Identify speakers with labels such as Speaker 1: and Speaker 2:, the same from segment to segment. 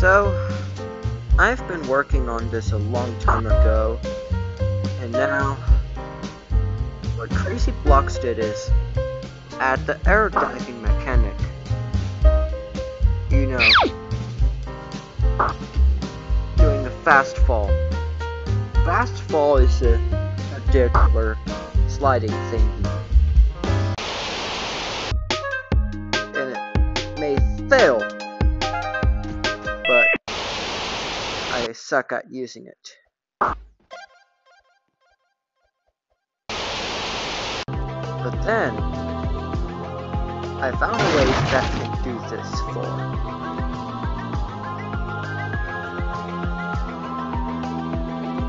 Speaker 1: So, I've been working on this a long time ago, and now, what Crazy Blocks did is, add the air diving mechanic. You know, doing a fast fall. Fast fall is a particular sliding thingy. And it may fail, I suck at using it. But then, I found a way that can do this for.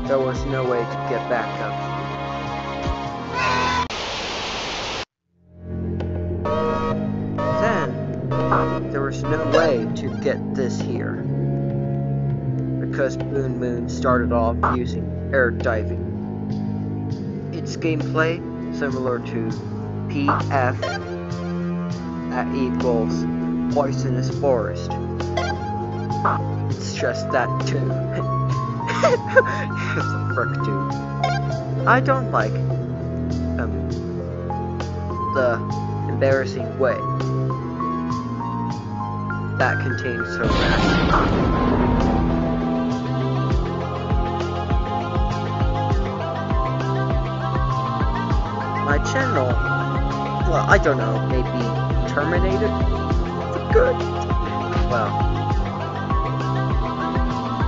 Speaker 1: There was no way to get back up. Then, there was no way to get this here. Because Boon Moon started off using air diving. Its gameplay similar to PF that equals poisonous forest. It's just that too. it's a frick too. I don't like um the embarrassing way that contains harassment. Channel, well, I don't know, maybe terminated good? Well,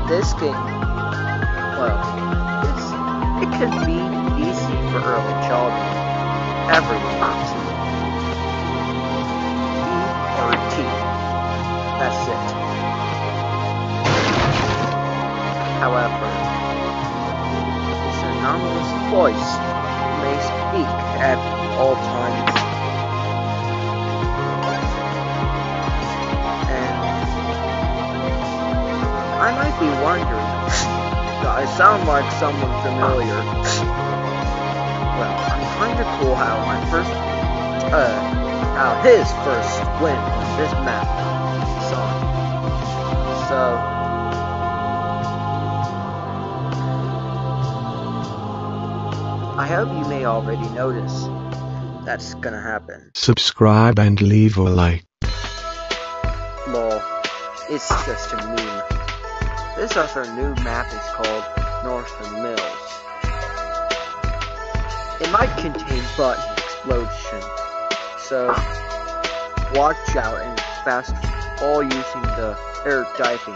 Speaker 1: this game, well, it's, it can be easy for early childhood. Everyone T. That's it. However, this anomalous voice speak at all times. And I might be wondering, I sound like someone familiar? well, I'm kinda cool how my first, uh, how his first win on this map song. So, I hope you may already notice that's gonna happen.
Speaker 2: Subscribe and leave a like.
Speaker 1: Lol, it's just a meme. This other new map is called Northern Mills. It might contain button explosion, so watch out and fast all using the air diving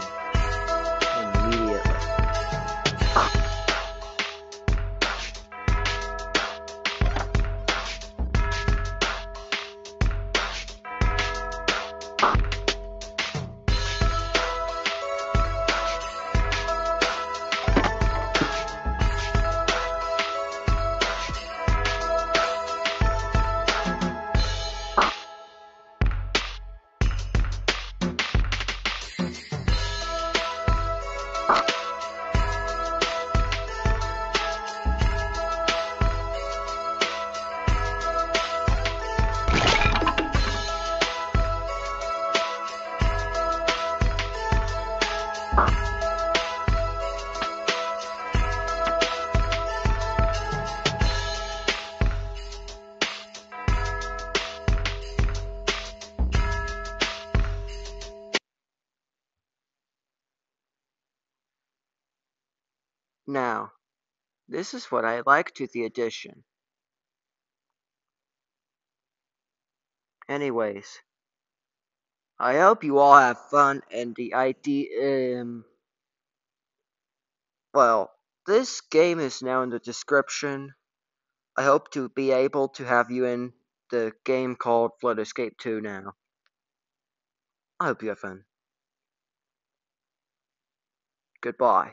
Speaker 1: Now, this is what I like to the addition. Anyways, I hope you all have fun and the idea, um, well, this game is now in the description. I hope to be able to have you in the game called Flood Escape 2 now. I hope you have fun. Goodbye.